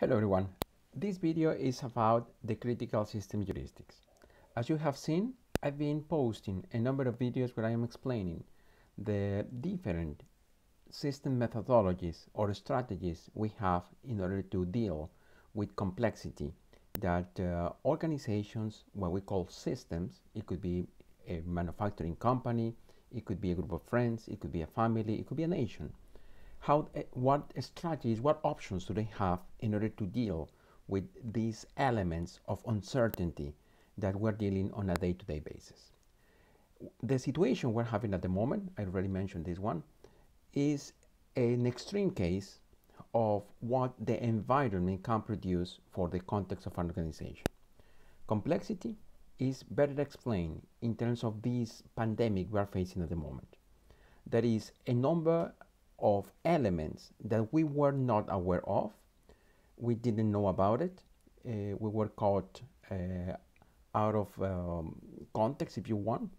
Hello everyone. This video is about the critical system heuristics. As you have seen, I've been posting a number of videos where I am explaining the different system methodologies or strategies we have in order to deal with complexity that uh, organizations, what we call systems, it could be a manufacturing company, it could be a group of friends, it could be a family, it could be a nation. How, uh, what strategies, what options do they have in order to deal with these elements of uncertainty that we're dealing on a day-to-day -day basis? The situation we're having at the moment, I already mentioned this one, is an extreme case of what the environment can produce for the context of an organization. Complexity is better explained in terms of this pandemic we are facing at the moment. There is a number of elements that we were not aware of. We didn't know about it. Uh, we were caught uh, out of um, context, if you want.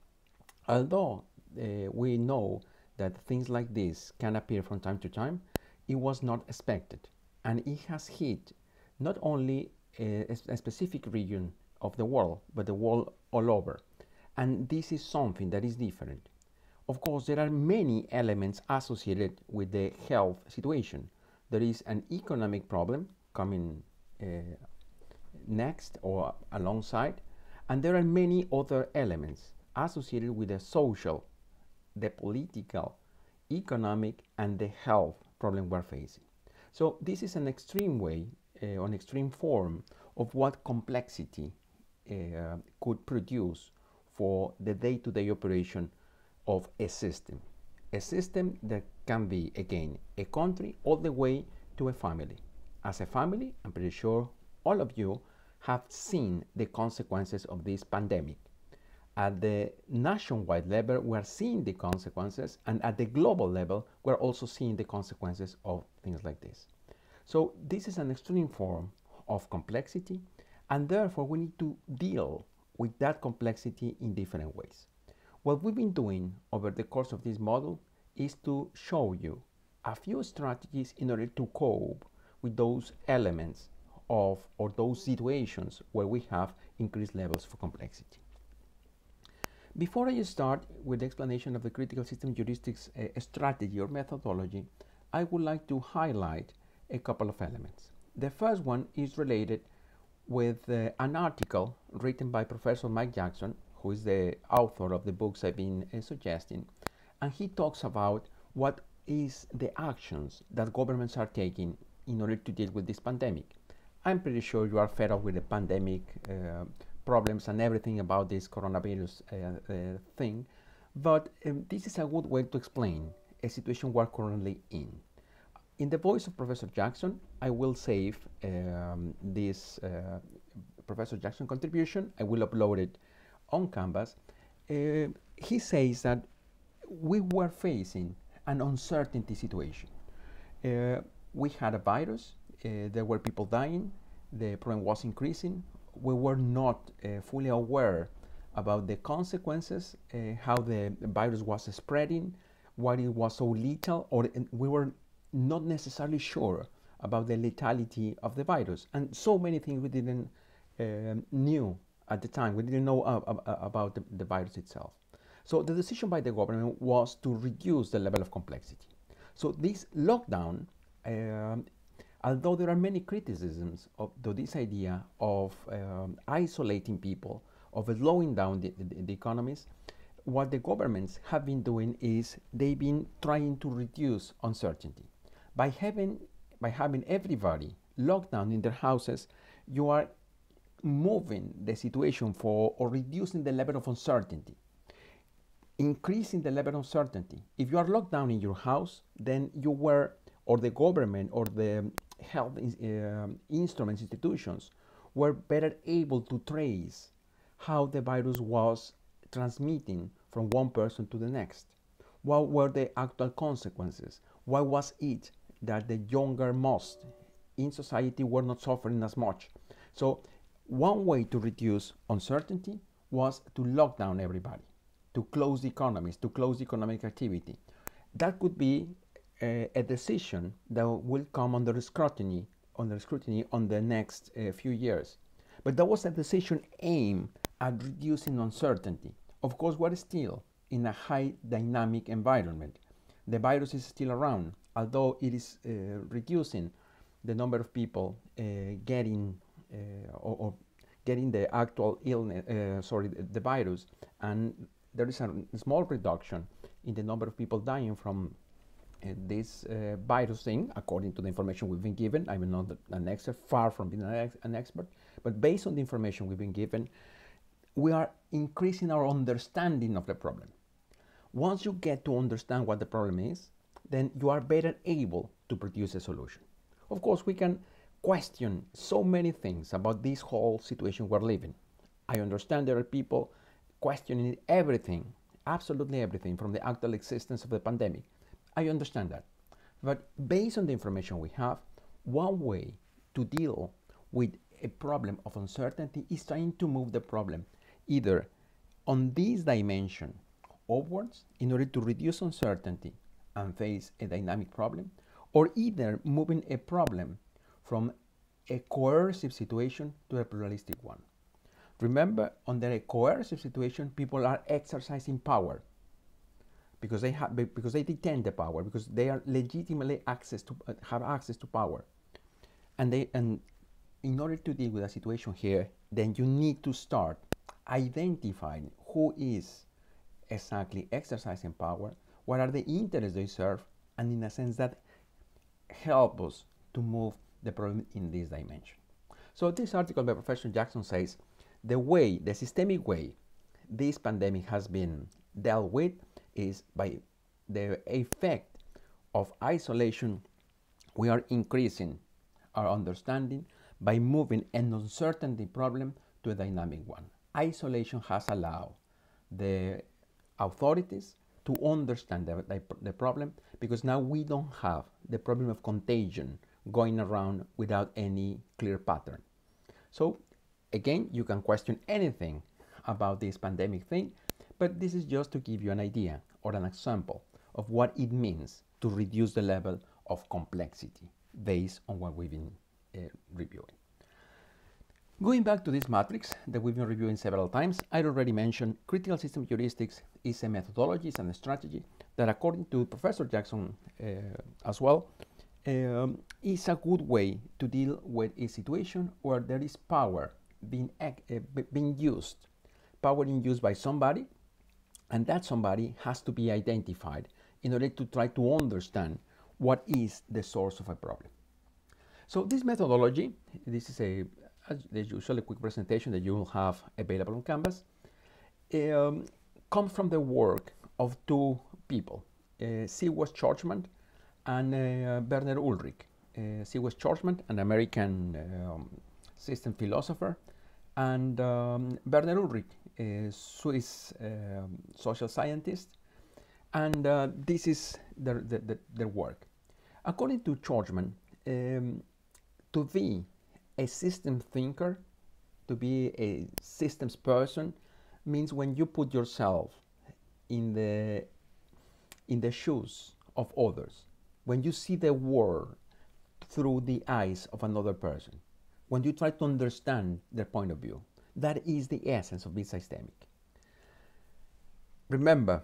Although uh, we know that things like this can appear from time to time, it was not expected. And it has hit not only a, a specific region of the world, but the world all over. And this is something that is different. Of course, there are many elements associated with the health situation. There is an economic problem coming uh, next or alongside, and there are many other elements associated with the social the political, economic, and the health problem we're facing. So this is an extreme way, uh, an extreme form of what complexity uh, could produce for the day-to-day -day operation of a system. A system that can be, again, a country all the way to a family. As a family, I'm pretty sure all of you have seen the consequences of this pandemic at the nationwide level, we're seeing the consequences, and at the global level, we're also seeing the consequences of things like this. So this is an extreme form of complexity, and therefore we need to deal with that complexity in different ways. What we've been doing over the course of this model is to show you a few strategies in order to cope with those elements of or those situations where we have increased levels of complexity. Before I start with the explanation of the critical system heuristics uh, strategy or methodology, I would like to highlight a couple of elements. The first one is related with uh, an article written by Professor Mike Jackson, who is the author of the books I've been uh, suggesting, and he talks about what is the actions that governments are taking in order to deal with this pandemic. I'm pretty sure you are fed up with the pandemic uh, problems and everything about this coronavirus uh, uh, thing, but um, this is a good way to explain a situation we're currently in. In the voice of Professor Jackson, I will save um, this uh, Professor Jackson contribution. I will upload it on Canvas. Uh, he says that we were facing an uncertainty situation. Uh, we had a virus, uh, there were people dying, the problem was increasing, we were not uh, fully aware about the consequences, uh, how the virus was spreading, why it was so lethal, or we were not necessarily sure about the lethality of the virus. And so many things we didn't uh, knew at the time. We didn't know uh, about the, the, virus itself. So the decision by the government was to reduce the level of complexity. So this lockdown um, although there are many criticisms of this idea of um, isolating people, of slowing down the, the, the, economies, what the governments have been doing is they've been trying to reduce uncertainty. By having, by having everybody locked down in their houses, you are moving the situation for or reducing the level of uncertainty increasing the level of uncertainty. If you are locked down in your house, then you were, or the government or the health uh, instruments, institutions, were better able to trace how the virus was transmitting from one person to the next. What were the actual consequences? Why was it that the younger most in society were not suffering as much? So one way to reduce uncertainty was to lock down everybody, to close the economies, to close economic activity. That could be a, a decision that will come under scrutiny under scrutiny on the next uh, few years. But that was a decision aimed at reducing uncertainty. Of course, we're still in a high dynamic environment. The virus is still around, although it is uh, reducing the number of people uh, getting or, or, getting the actual illness, uh, sorry, the, the, virus, and there is a small reduction in the number of people dying from uh, this uh, virus thing, according to the information we've been given. I'm not an expert, far from being an expert, but based on the information we've been given, we are increasing our understanding of the problem. Once you get to understand what the problem is, then you are better able to produce a solution. Of course, we can question so many things about this whole situation we're living. I understand there are people questioning everything, absolutely everything, from the actual existence of the pandemic. I understand that. But based on the information we have, one way to deal with a problem of uncertainty is trying to move the problem either on this dimension upwards in order to reduce uncertainty and face a dynamic problem, or either moving a problem from a coercive situation to a pluralistic one. Remember, under a coercive situation, people are exercising power because they have because they detain the power because they are legitimately access to uh, have access to power, and they and in order to deal with a situation here, then you need to start identifying who is exactly exercising power, what are the interests they serve, and in a sense that help us to move the problem in this dimension. So this article by Professor Jackson says the way, the systemic way this pandemic has been dealt with is by the effect of isolation. We are increasing our understanding by moving an uncertainty problem to a dynamic one. Isolation has allowed the authorities to understand the, the, the, problem because now we don't have the problem of contagion going around without any clear pattern. So again, you can question anything about this pandemic thing, but this is just to give you an idea or an example of what it means to reduce the level of complexity based on what we've been uh, reviewing. Going back to this matrix that we've been reviewing several times, I already mentioned critical system heuristics is a methodology and a strategy that according to Professor Jackson uh, as well, um, is a good way to deal with a situation where there is power being, uh, being used, power in use by somebody, and that somebody has to be identified in order to try to understand what is the source of a problem. So this methodology, this is a, as usual, a quick presentation that you will have available on Canvas, um, comes from the work of two people, uh, C. West Churchman and uh, Werner Ulrich. Uh, C. West Churchman, an American um, system philosopher, and um, Werner Ulrich, a Swiss um, social scientist, and uh, this is their, their, their, work. According to Churchman, um, to be a system thinker, to be a systems person, means when you put yourself in the in the shoes of others when you see the world through the eyes of another person, when you try to understand their point of view, that is the essence of being systemic. Remember,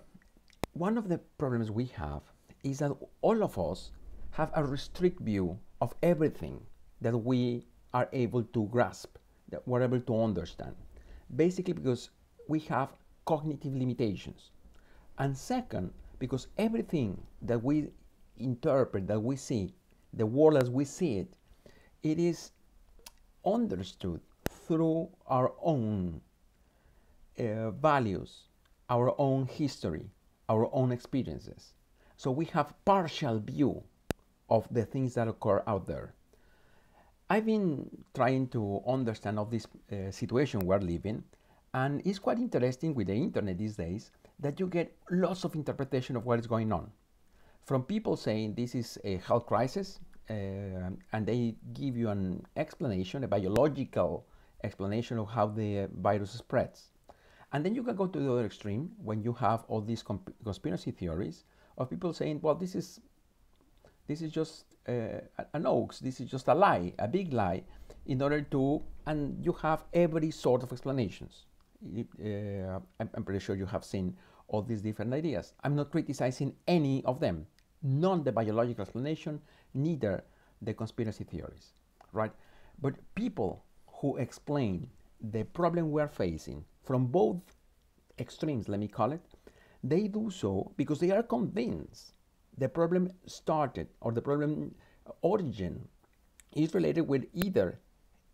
one of the problems we have is that all of us have a restrict view of everything that we are able to grasp, that we're able to understand. Basically, because we have cognitive limitations. And second, because everything that we interpret, that we see, the world as we see it, it is understood through our own uh, values, our own history, our own experiences. So we have partial view of the things that occur out there. I've been trying to understand of this uh, situation we're living, and it's quite interesting with the internet these days that you get lots of interpretation of what is going on from people saying this is a health crisis, uh, and they give you an explanation, a biological explanation of how the virus spreads. And then you can go to the other extreme when you have all these conspiracy theories of people saying, well, this is This is just uh, an hoax. This is just a lie, a big lie, in order to, and you have every sort of explanations. Uh, I'm, I'm pretty sure you have seen all these different ideas. I'm not criticizing any of them, none the biological explanation, neither the conspiracy theories, right? But people who explain the problem we are facing from both extremes, let me call it, they do so because they are convinced the problem started or the problem origin is related with either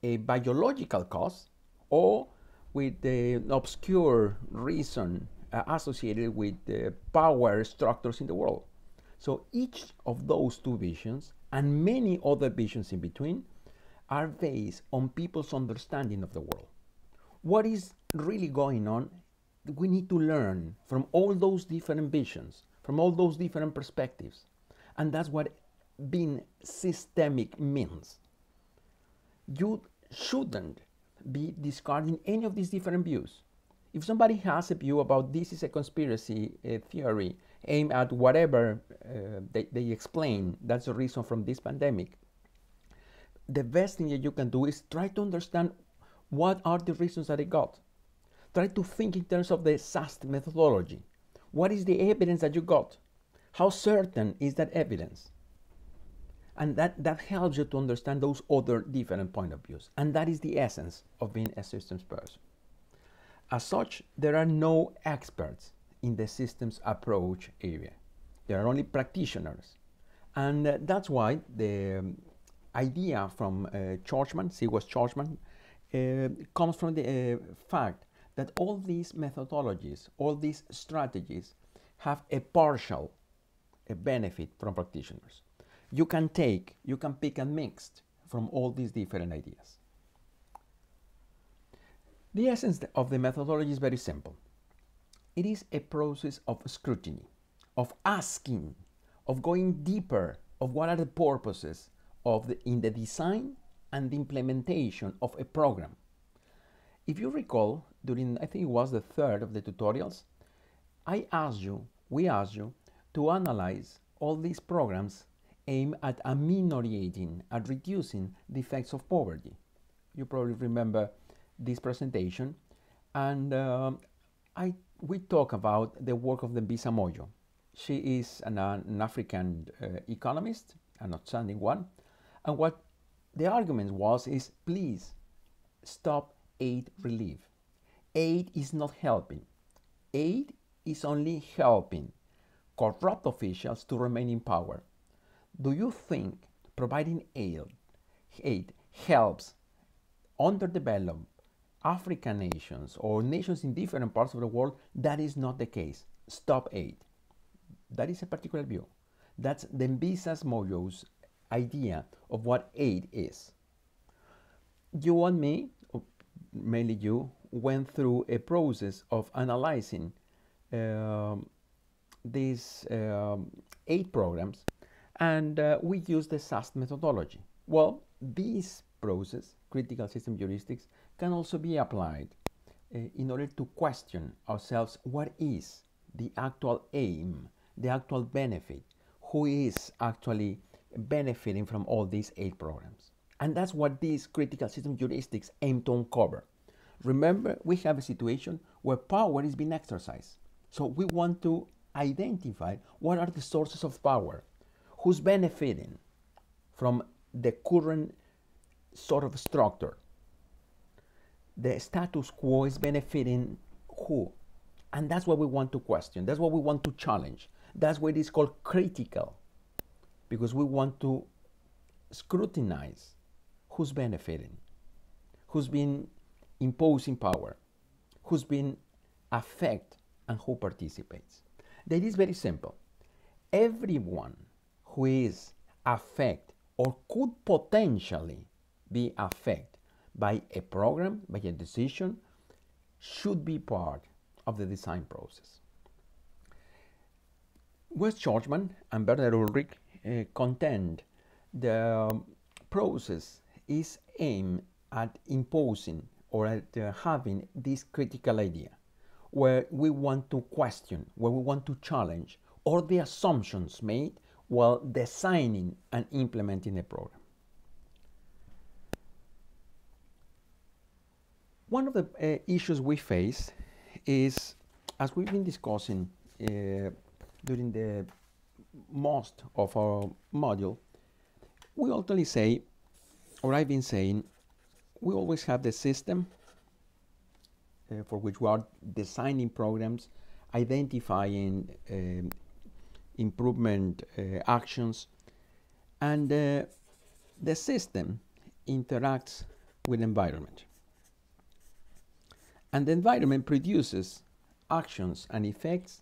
a biological cause or with the obscure reason uh, associated with the power structures in the world. So each of those two visions and many other visions in between are based on people's understanding of the world. What is really going on? We need to learn from all those different visions, from all those different perspectives. And that's what being systemic means. You shouldn't be discarding any of these different views. If somebody has a view about this is a conspiracy uh, theory aimed at whatever uh, they, they explain, that's the reason from this pandemic, the best thing that you can do is try to understand what are the reasons that it got. Try to think in terms of the SAST methodology. What is the evidence that you got? How certain is that evidence? And that, that helps you to understand those other different point of views. And that is the essence of being a systems person. As such, there are no experts in the systems approach area. There are only practitioners. And uh, that's why the um, idea from uh, Churchman, C. West Churchman, uh, comes from the uh, fact that all these methodologies, all these strategies have a partial a benefit from practitioners you can take, you can pick and mix from all these different ideas. The essence of the methodology is very simple. It is a process of scrutiny, of asking, of going deeper of what are the purposes of the, in the design and the implementation of a program. If you recall, during I think it was the third of the tutorials, I asked you, we asked you to analyze all these programs aim at ameliorating and reducing the effects of poverty. You probably remember this presentation, and uh, I, we talk about the work of Dambisa Moyo. She is an, an African uh, economist, an outstanding one, and what the argument was is please stop aid relief. Aid is not helping. Aid is only helping corrupt officials to remain in power do you think providing aid, aid helps underdeveloped African nations or nations in different parts of the world? That is not the case. Stop aid. That is a particular view. That's Dambisa Moyo's idea of what aid is. You and me, mainly you, went through a process of analyzing um, these um, aid programs and uh, we used the SAST methodology. Well, this process, critical system heuristics, can also be applied uh, in order to question ourselves what is the actual aim, the actual benefit, who is actually benefiting from all these aid programs. And that's what these critical system heuristics aim to uncover. Remember, we have a situation where power is being exercised. So we want to identify what are the sources of power who's benefiting from the current sort of structure. The status quo is benefiting who? And that's what we want to question. That's what we want to challenge. That's why it is called critical, because we want to scrutinize who's benefiting, who's been imposing power, who's been affected, and who participates. That is very simple. Everyone who is affected or could potentially be affected by a program, by a decision, should be part of the design process. Wes Churchman and Werner Ulrich uh, contend the um, process is aimed at imposing or at uh, having this critical idea where we want to question, where we want to challenge all the assumptions made while designing and implementing a program. One of the uh, issues we face is, as we've been discussing uh, during the most of our module, we ultimately say, or I've been saying, we always have the system uh, for which we are designing programs, identifying um, improvement uh, actions, and uh, the system interacts with environment. And the environment produces actions and effects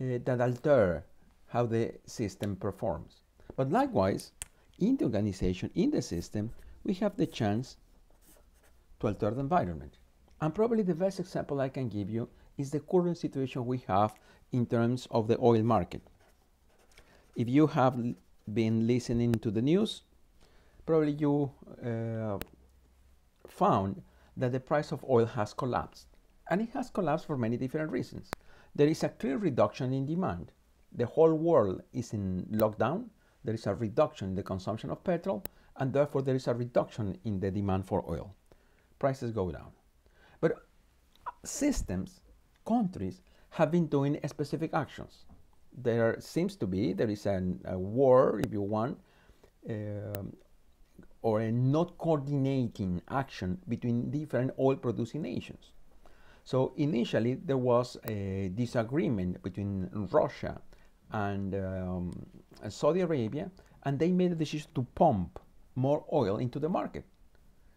uh, that alter how the system performs. But likewise, in the organization, in the system, we have the chance to alter the environment. And probably the best example I can give you is the current situation we have in terms of the oil market. If you have been listening to the news, probably you uh, found that the price of oil has collapsed. And it has collapsed for many different reasons. There is a clear reduction in demand. The whole world is in lockdown. There is a reduction in the consumption of petrol, and therefore there is a reduction in the demand for oil. Prices go down. But systems, countries, have been doing specific actions. There seems to be, there is an, a war, if you want, um, or a not coordinating action between different oil producing nations. So initially there was a disagreement between Russia and um, Saudi Arabia, and they made a decision to pump more oil into the market.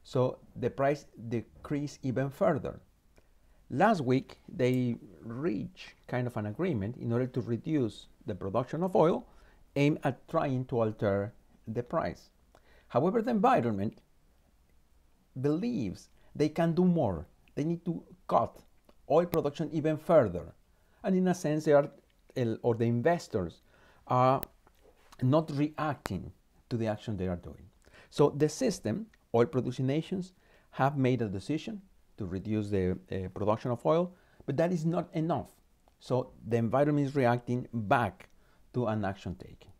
So the price decreased even further. Last week, they reached kind of an agreement in order to reduce the production of oil, aimed at trying to alter the price. However, the environment believes they can do more. They need to cut oil production even further. And in a sense, they are, or the investors are not reacting to the action they are doing. So the system, oil producing nations, have made a decision to reduce the uh, production of oil, but that is not enough. So the environment is reacting back to an action taken.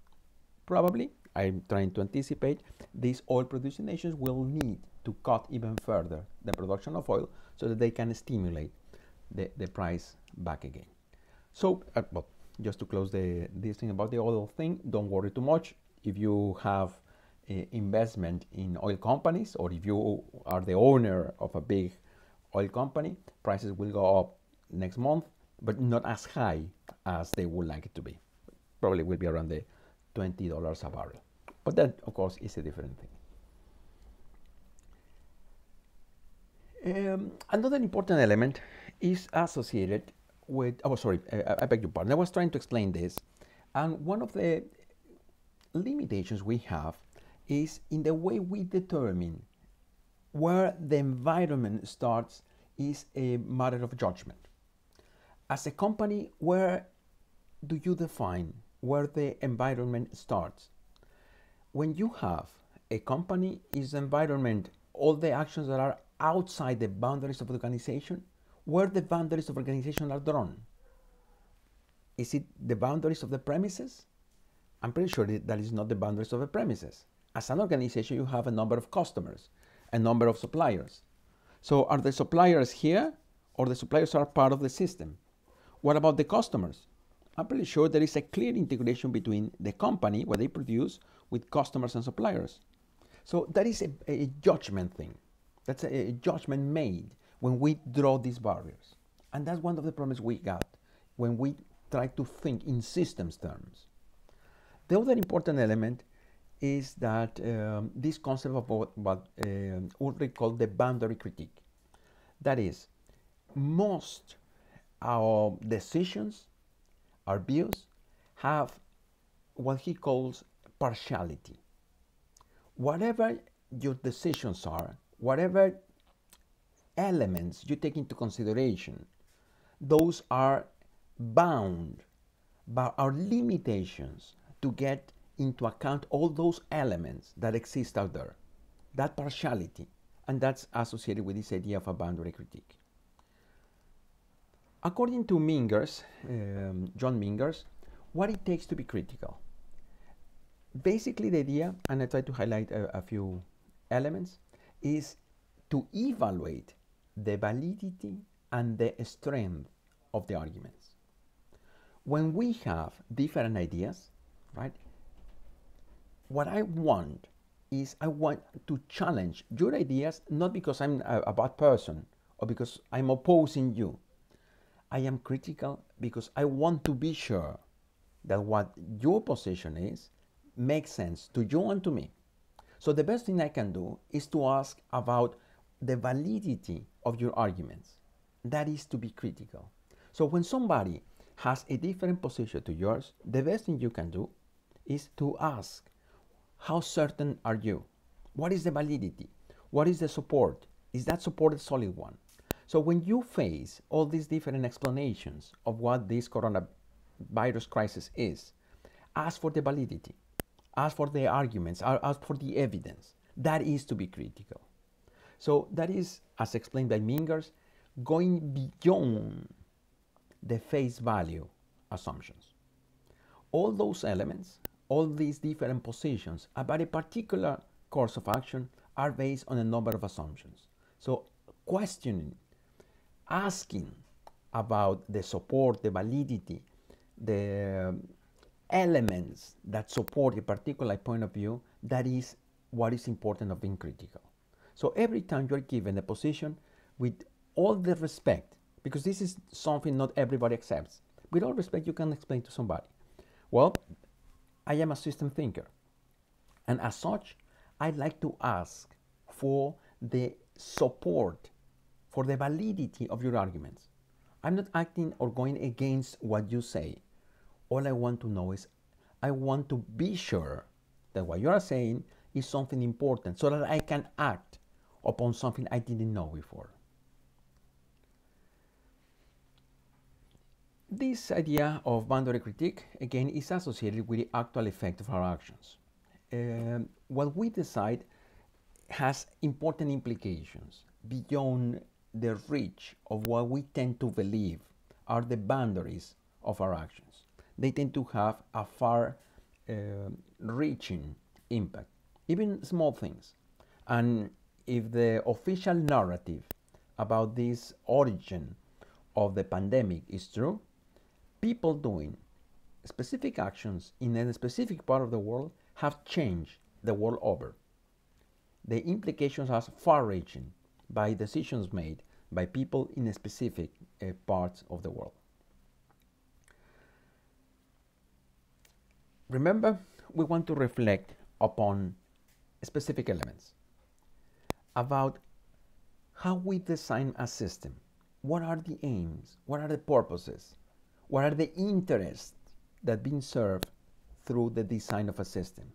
Probably I'm trying to anticipate, these oil producing nations will need to cut even further the production of oil so that they can stimulate the, the price back again. So, uh, well, just to close the, this thing about the oil thing, don't worry too much. If you have investment in oil companies or if you are the owner of a big oil company, prices will go up next month, but not as high as they would like it to be. Probably will be around the $20 a barrel. But that, of course, is a different thing. Um, another important element is associated with, oh, sorry, I beg your pardon. I was trying to explain this. And one of the limitations we have is in the way we determine where the environment starts is a matter of judgment. As a company, where do you define where the environment starts? When you have a company, is environment all the actions that are outside the boundaries of the organization? Where the boundaries of organization are drawn? Is it the boundaries of the premises? I'm pretty sure that is not the boundaries of the premises. As an organization, you have a number of customers, a number of suppliers. So are the suppliers here or the suppliers are part of the system? What about the customers? I'm pretty sure there is a clear integration between the company, what they produce, with customers and suppliers. So that is a, a judgment thing. That's a, a judgment made when we draw these barriers. And that's one of the problems we got when we try to think in systems terms. The other important element is that um, this concept of what, what uh, Ulrich called the boundary critique. That is, most our decisions, our views, have what he calls partiality. Whatever your decisions are, whatever elements you take into consideration, those are bound by our limitations to get into account all those elements that exist out there. That partiality, and that's associated with this idea of a boundary critique. According to Mingers, um, John Mingers, what it takes to be critical basically the idea, and I try to highlight a, a few elements, is to evaluate the validity and the strength of the arguments. When we have different ideas, right, what I want is I want to challenge your ideas, not because I'm a, a bad person or because I'm opposing you. I am critical because I want to be sure that what your position is makes sense to you and to me. So the best thing I can do is to ask about the validity of your arguments. That is to be critical. So when somebody has a different position to yours, the best thing you can do is to ask, how certain are you? What is the validity? What is the support? Is that support a solid one? So when you face all these different explanations of what this coronavirus crisis is, ask for the validity, ask for the arguments, ask for the evidence. That is to be critical. So that is, as explained by Mingers, going beyond the face value assumptions. All those elements, all these different positions about a particular course of action are based on a number of assumptions. So questioning, asking about the support, the validity, the elements that support a particular point of view, that is what is important of being critical. So every time you're given a position with all the respect, because this is something not everybody accepts, with all respect you can explain to somebody, well, I am a system thinker. And as such, I'd like to ask for the support, for the validity of your arguments. I'm not acting or going against what you say. All I want to know is I want to be sure that what you are saying is something important so that I can act upon something I didn't know before. This idea of boundary critique, again, is associated with the actual effect of our actions. Um, what we decide has important implications beyond the reach of what we tend to believe are the boundaries of our actions. They tend to have a far uh, reaching impact, even small things. And if the official narrative about this origin of the pandemic is true, people doing specific actions in a specific part of the world have changed the world over. The implications are far reaching by decisions made by people in a specific uh, parts of the world. Remember, we want to reflect upon specific elements about how we design a system. What are the aims? What are the purposes? What are the interests that being served through the design of a system?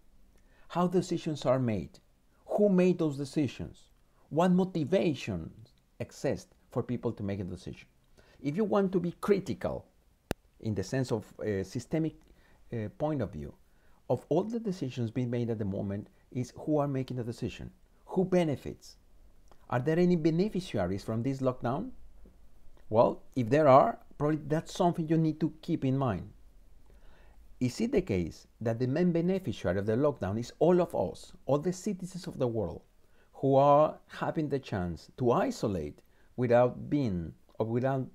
How decisions are made? Who made those decisions? What motivations exist for people to make a decision? If you want to be critical in the sense of a systemic uh, point of view of all the decisions being made at the moment is who are making the decision who benefits? Are there any beneficiaries from this lockdown? Well, if there are, probably that's something you need to keep in mind. Is it the case that the main beneficiary of the lockdown is all of us, all the citizens of the world, who are having the chance to isolate without being or without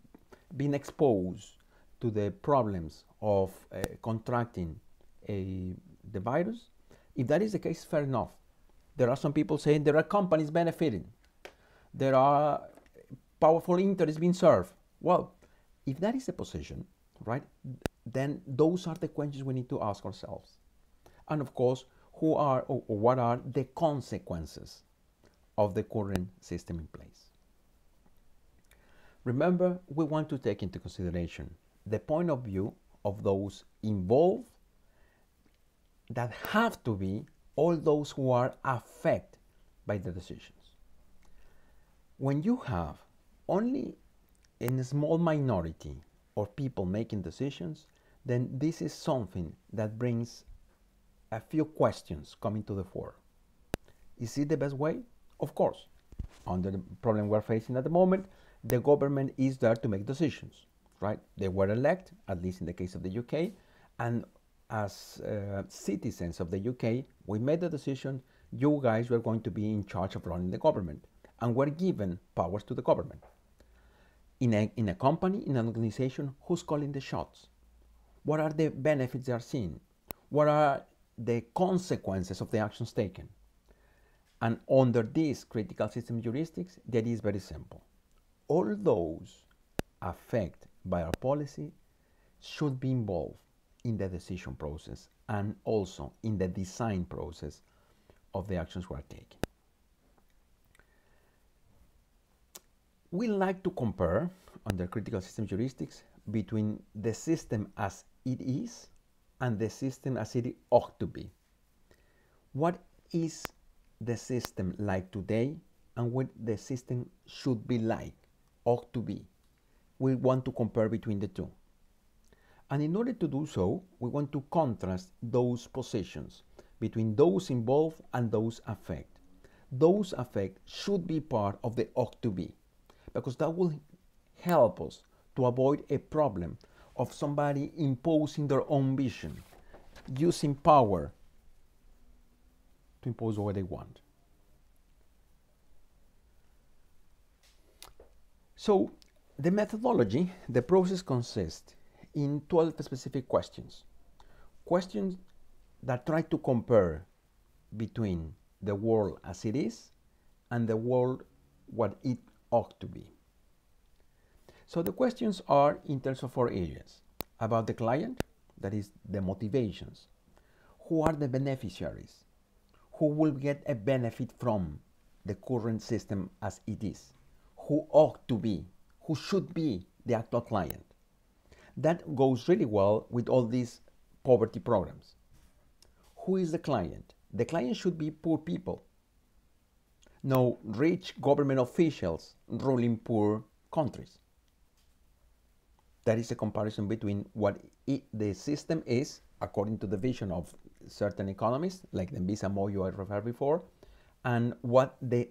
being exposed to the problems of uh, contracting a, the virus? If that is the case, fair enough. There are some people saying there are companies benefiting. There are powerful interests being served. Well, if that is the position, right, then those are the questions we need to ask ourselves. And of course, who are or, or what are the consequences of the current system in place? Remember, we want to take into consideration the point of view of those involved that have to be all those who are affected by the decisions. When you have only a small minority of people making decisions, then this is something that brings a few questions coming to the fore. Is it the best way? Of course. Under the problem we're facing at the moment, the government is there to make decisions, right? They were elected, at least in the case of the UK, and as uh, citizens of the UK, we made the decision you guys were going to be in charge of running the government and were given powers to the government. In a, in a company, in an organization, who's calling the shots? What are the benefits they are seeing? What are the consequences of the actions taken? And under this critical system heuristics, idea is very simple. All those affected by our policy should be involved in the decision process and also in the design process of the actions we are taking. We like to compare under critical system heuristics between the system as it is and the system as it ought to be. What is the system like today and what the system should be like, ought to be? We want to compare between the two. And in order to do so, we want to contrast those positions between those involved and those affected. Those affected should be part of the ought to be, because that will help us to avoid a problem of somebody imposing their own vision, using power to impose what they want. So, the methodology, the process consists in 12 specific questions. Questions that try to compare between the world as it is and the world what it ought to be. So the questions are in terms of four areas. About the client, that is the motivations. Who are the beneficiaries? Who will get a benefit from the current system as it is? Who ought to be? Who should be the actual client? That goes really well with all these poverty programs. Who is the client? The client should be poor people. No rich government officials ruling poor countries. That is a comparison between what it, the system is, according to the vision of certain economists, like Dambisa Moyo I referred before, and what the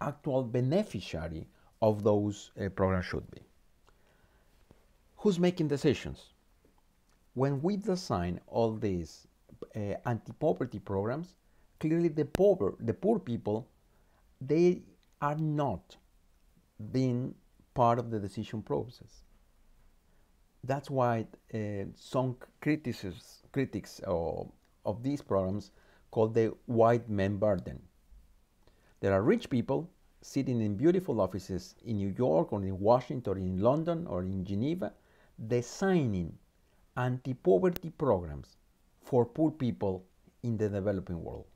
actual beneficiary of those uh, programs should be. Who's making decisions? When we design all these uh, anti-poverty programs, clearly the poor, the poor people, they are not being part of the decision process. That's why uh, some critics, critics of, of these programs call the white man burden. There are rich people sitting in beautiful offices in New York or in Washington or in London or in Geneva designing anti-poverty programs for poor people in the developing world.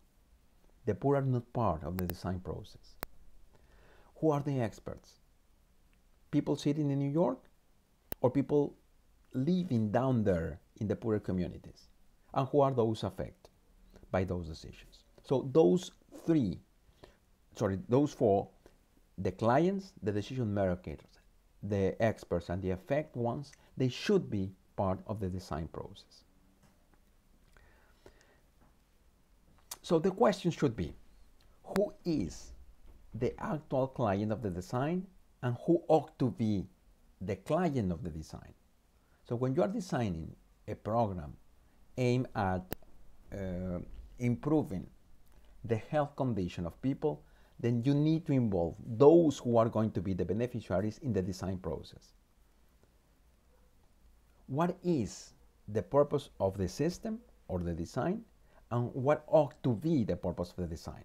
The poor are not part of the design process. Who are the experts? People sitting in New York or people living down there in the poorer communities? And who are those affected by those decisions? So those three, sorry, those four, the clients, the decision makers, the experts and the effect ones, they should be part of the design process. So the question should be, who is the actual client of the design and who ought to be the client of the design? So when you are designing a program aimed at uh, improving the health condition of people, then you need to involve those who are going to be the beneficiaries in the design process. What is the purpose of the system or the design and what ought to be the purpose of the design?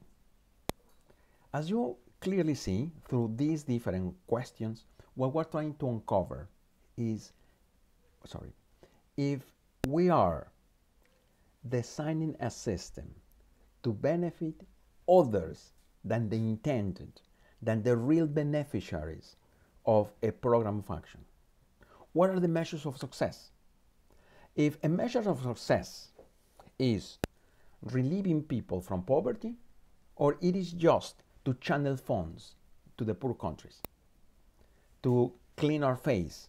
As you clearly see through these different questions, what we're trying to uncover is, sorry, if we are designing a system to benefit others than the intended, than the real beneficiaries of a program function. What are the measures of success? If a measure of success is relieving people from poverty, or it is just to channel funds to the poor countries, to clean our face,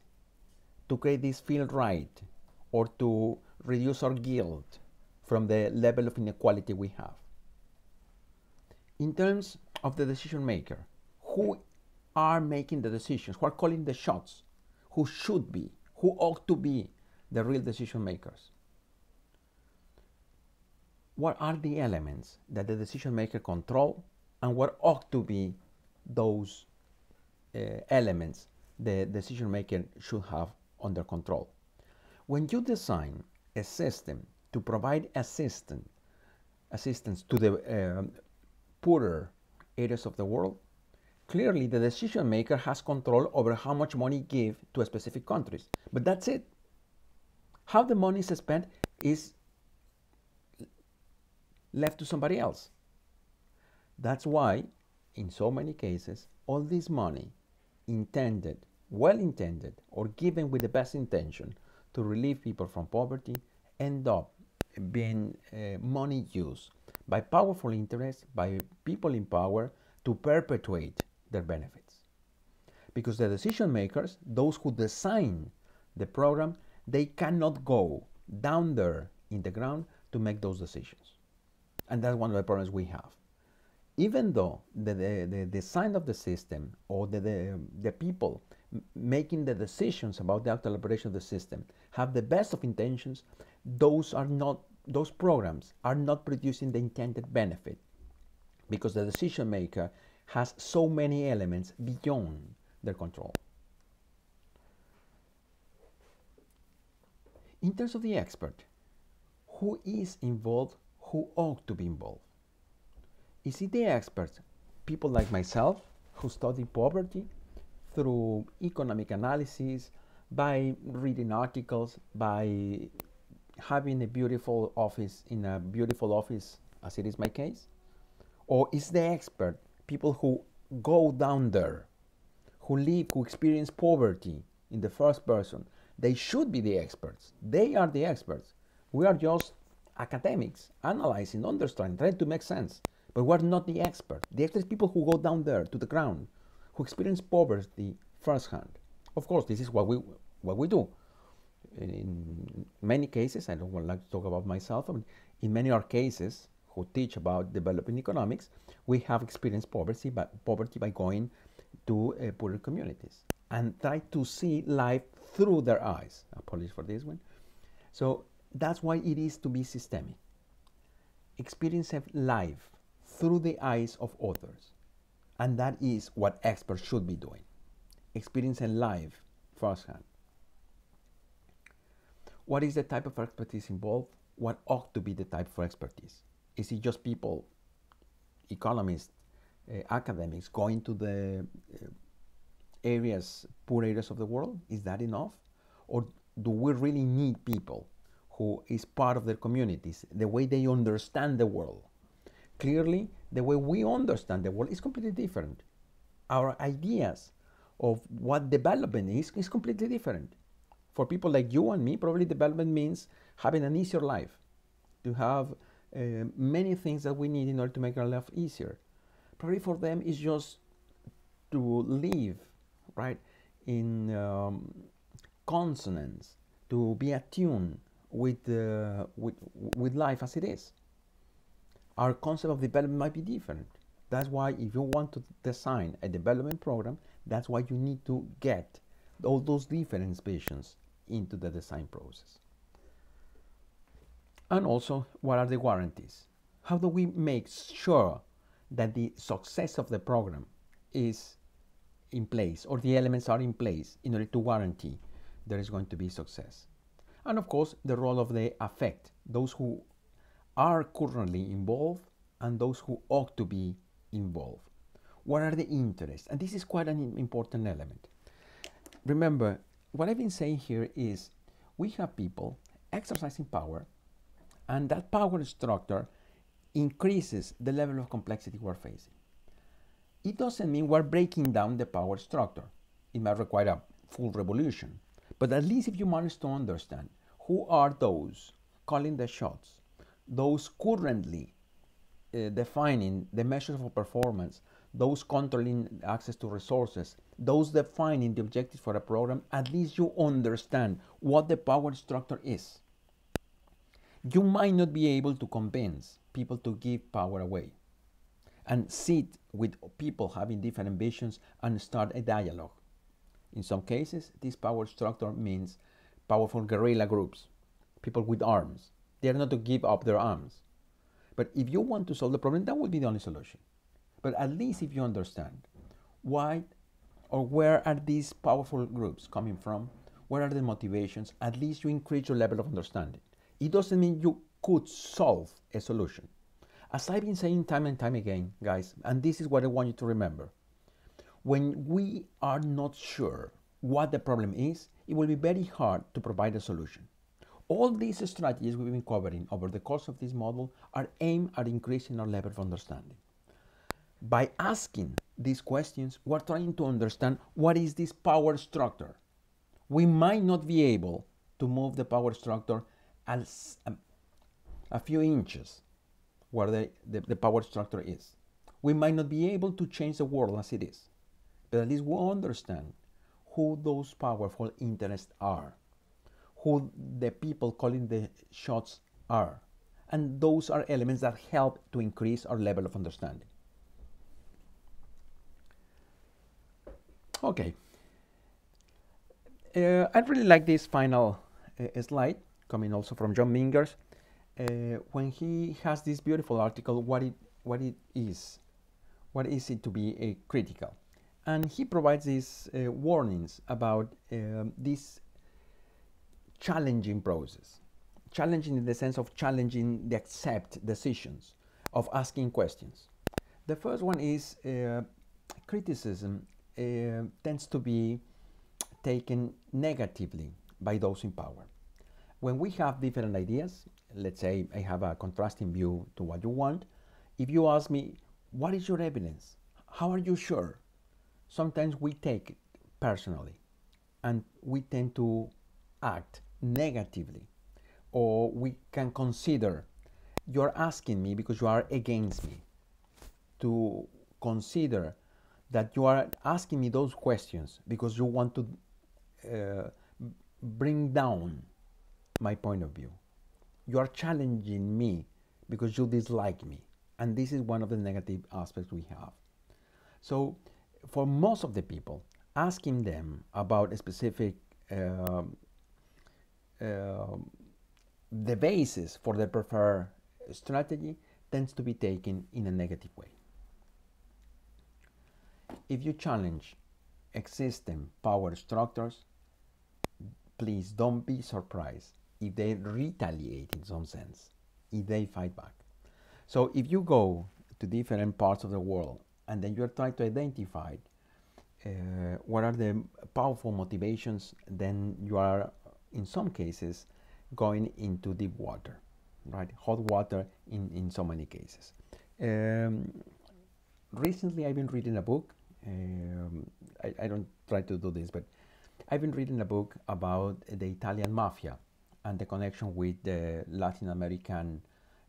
to create this feel right, or to reduce our guilt from the level of inequality we have in terms of the decision maker, who are making the decisions, who are calling the shots, who should be, who ought to be the real decision makers. what are the elements that the decision maker control and what ought to be those uh, elements the decision maker should have under control. When you design a system to provide assistance, assistance to the um, poorer areas of the world, clearly the decision maker has control over how much money give to specific countries. But that's it. How the money is spent is left to somebody else. That's why, in so many cases, all this money intended, well intended, or given with the best intention to relieve people from poverty end up being uh, money used by powerful interests, by people in power to perpetuate their benefits. Because the decision makers, those who design the program, they cannot go down there in the ground to make those decisions. And that's one of the problems we have. Even though the, the, the design of the system or the, the, the people making the decisions about the actual operation of the system have the best of intentions, those are not those programs are not producing the intended benefit because the decision maker has so many elements beyond their control. In terms of the expert, who is involved, who ought to be involved? Is it the experts, people like myself, who study poverty through economic analysis, by reading articles, by having a beautiful office in a beautiful office, as it is my case? Or is the expert people who go down there, who live, who experience poverty in the first person? They should be the experts. They are the experts. We are just academics analyzing, understanding, trying to make sense. But we're not the experts. The experts are people who go down there to the ground, who experience poverty firsthand. Of course, this is what we what we do in many cases, I don't want like to talk about myself, in many of our cases who teach about developing economics, we have experienced poverty, but poverty by going to uh, poorer communities and try to see life through their eyes. Apologies for this one. So that's why it is to be systemic. Experience life through the eyes of others. And that is what experts should be doing. Experiencing life firsthand. What is the type of expertise involved? What ought to be the type of expertise? Is it just people, economists, uh, academics going to the uh, areas, poor areas of the world? Is that enough? Or do we really need people who is part of their communities, the way they understand the world? Clearly, the way we understand the world is completely different. Our ideas of what development is is completely different for people like you and me, probably development means having an easier life, to have uh, many things that we need in order to make our life easier. Probably for them, it's just to live, right, in um, consonance, to be attuned with, uh, with, with life as it is. Our concept of development might be different. That's why if you want to design a development program, that's why you need to get all those different visions into the design process. And also, what are the guarantees? How do we make sure that the success of the program is in place or the elements are in place in order to guarantee there is going to be success? And of course, the role of the affect, those who are currently involved and those who ought to be involved. What are the interests? And this is quite an important element. Remember, what I've been saying here is we have people exercising power, and that power structure increases the level of complexity we're facing. It doesn't mean we're breaking down the power structure. It might require a full revolution. But at least if you manage to understand who are those calling the shots, those currently uh, defining the measures of performance, those controlling access to resources, those defining the objectives for a program, at least you understand what the power structure is. You might not be able to convince people to give power away and sit with people having different visions and start a dialogue. In some cases, this power structure means powerful guerrilla groups, people with arms. They are not to give up their arms. But if you want to solve the problem, that would be the only solution. But at least if you understand why or where are these powerful groups coming from, what are the motivations, at least you increase your level of understanding. It doesn't mean you could solve a solution. As I've been saying time and time again, guys, and this is what I want you to remember. When we are not sure what the problem is, it will be very hard to provide a solution. All these strategies we've been covering over the course of this model are aimed at increasing our level of understanding. By asking these questions, we're trying to understand what is this power structure. We might not be able to move the power structure as a, um, a few inches where the, the, the power structure is. We might not be able to change the world as it is, but at least we understand who those powerful interests are, who the people calling the shots are. And those are elements that help to increase our level of understanding. Okay. Uh, I really like this final uh, slide coming also from John Mingers uh, when he has this beautiful article what it what it is what is it to be a critical and he provides these uh, warnings about um, this challenging process challenging in the sense of challenging the accept decisions of asking questions the first one is uh, criticism uh, tends to be taken negatively by those in power. When we have different ideas, let's say I have a contrasting view to what you want, if you ask me, what is your evidence? How are you sure? Sometimes we take it personally and we tend to act negatively or we can consider you're asking me because you are against me to consider that you are asking me those questions because you want to uh, bring down my point of view. You are challenging me because you dislike me. And this is one of the negative aspects we have. So, for most of the people, asking them about a specific uh, the basis for their preferred strategy tends to be taken in a negative way. If you challenge existing power structures, please don't be surprised if they retaliate in some sense, if they fight back. So if you go to different parts of the world and then you're trying to identify uh, what are the powerful motivations, then you are, in some cases, going into deep water, right? Hot water in, in so many cases. Um, recently, I've been reading a book um, I, I, don't try to do this, but I've been reading a book about the Italian mafia and the connection with the Latin American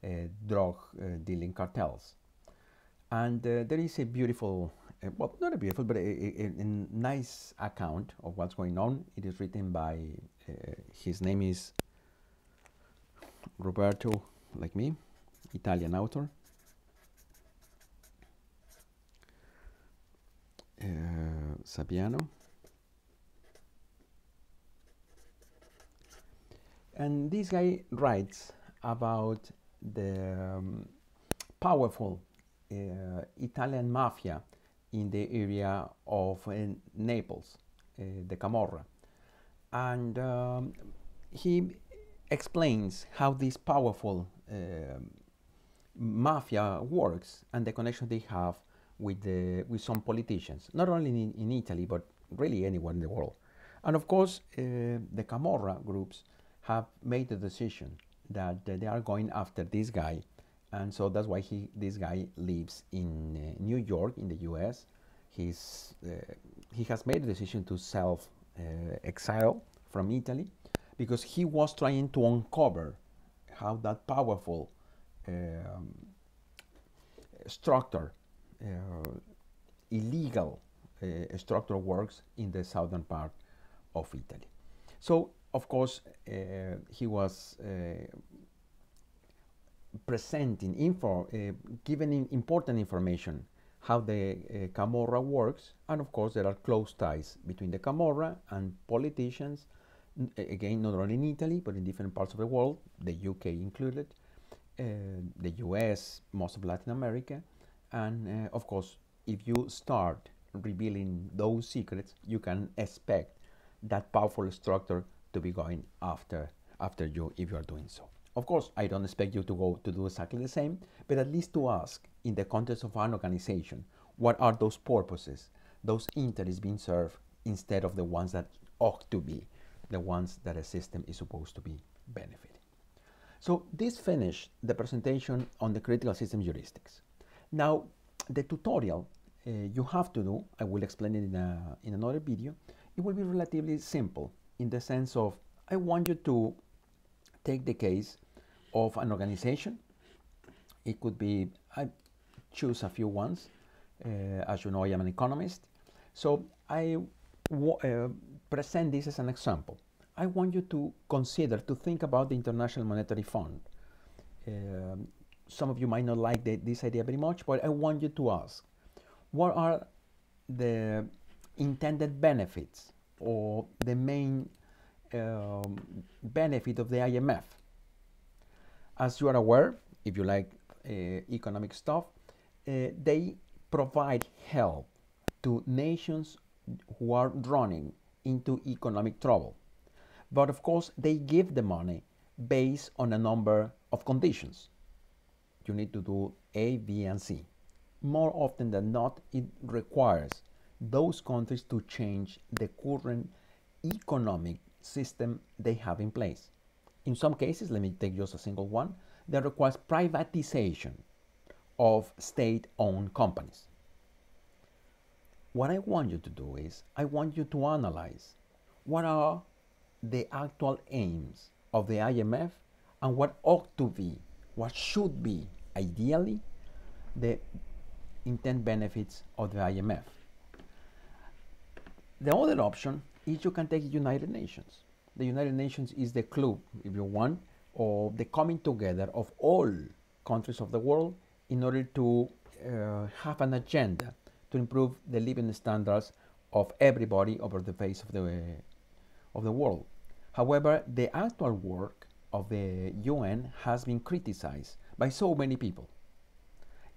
uh, drug uh, dealing cartels. And uh, there is a beautiful, uh, well, not a beautiful, but a, a, a, nice account of what's going on. It is written by, uh, his name is Roberto, like me, Italian author. uh, Saviano. And this guy writes about the um, powerful uh, Italian mafia in the area of uh, Naples, uh, the Camorra. And um, he explains how this powerful um, mafia works and the connection they have with, the, with some politicians, not only in, in Italy, but really anywhere in the world. And of course, uh, the Camorra groups have made the decision that uh, they are going after this guy. And so that's why he, this guy lives in uh, New York, in the US. He's, uh, he has made the decision to self uh, exile from Italy because he was trying to uncover how that powerful um, structure uh, illegal uh, structural works in the southern part of Italy. So, of course, uh, he was presenting info, giving important information how the uh, Camorra works, and of course there are close ties between the Camorra and politicians, again not only in Italy but in different parts of the world, the UK included, uh, the US, most of Latin America, and uh, of course, if you start revealing those secrets, you can expect that powerful structure to be going after after you if you are doing so. Of course, I don't expect you to go to do exactly the same, but at least to ask in the context of an organization, what are those purposes, those interests being served instead of the ones that ought to be, the ones that a system is supposed to be benefiting. So this finished the presentation on the critical system heuristics. Now, the tutorial uh, you have to do, I will explain it in, a, in another video, it will be relatively simple in the sense of I want you to take the case of an organization. It could be, I choose a few ones. Uh, as you know, I am an economist. So I uh, present this as an example. I want you to consider, to think about the International Monetary Fund. Uh, some of you might not like the, this idea very much, but I want you to ask, what are the intended benefits or the main um, benefit of the IMF? As you are aware, if you like uh, economic stuff, uh, they provide help to nations who are running into economic trouble. But of course, they give the money based on a number of conditions. You need to do A, B, and C. More often than not, it requires those countries to change the current economic system they have in place. In some cases, let me take just a single one, that requires privatization of state-owned companies. What I want you to do is, I want you to analyze what are the actual aims of the IMF and what ought to be, what should be, ideally, the intent benefits of the IMF. The other option is you can take United Nations. The United Nations is the club, if you want, of the coming together of all countries of the world in order to uh, have an agenda to improve the living standards of everybody over the face of the, uh, of the world. However, the actual work of the UN has been criticized by so many people.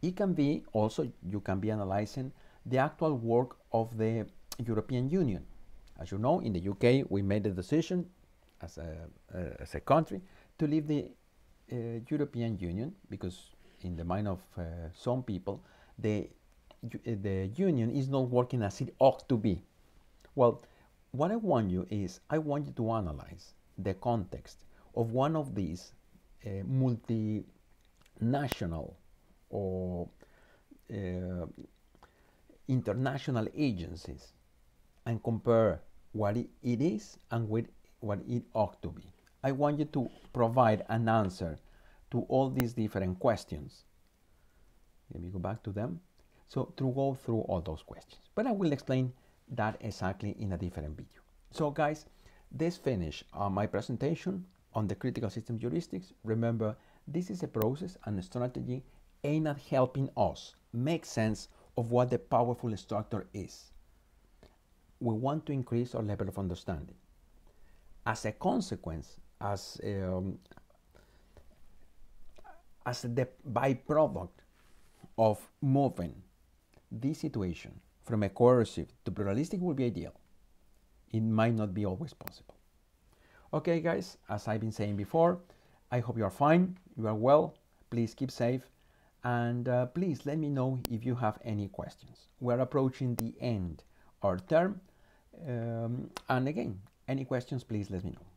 It can be also, you can be analyzing the actual work of the European Union. As you know, in the UK, we made the decision as a, uh, as a country to leave the uh, European Union because in the mind of uh, some people, the, the union is not working as it ought to be. Well, what I want you is, I want you to analyze the context of one of these uh, multinational or uh, international agencies and compare what it is and what it ought to be. I want you to provide an answer to all these different questions. Let me go back to them. So to go through all those questions. But I will explain that exactly in a different video. So guys, this finish uh, my presentation on the critical system heuristics. Remember, this is a process and a strategy aimed at helping us make sense of what the powerful structure is. We want to increase our level of understanding. As a consequence, as, um, as the byproduct of moving this situation from a coercive to pluralistic would be ideal. It might not be always possible. Okay, guys, as I've been saying before, I hope you are fine, you are well, please keep safe, and uh, please let me know if you have any questions. We're approaching the end our term, um, and again, any questions, please let me know.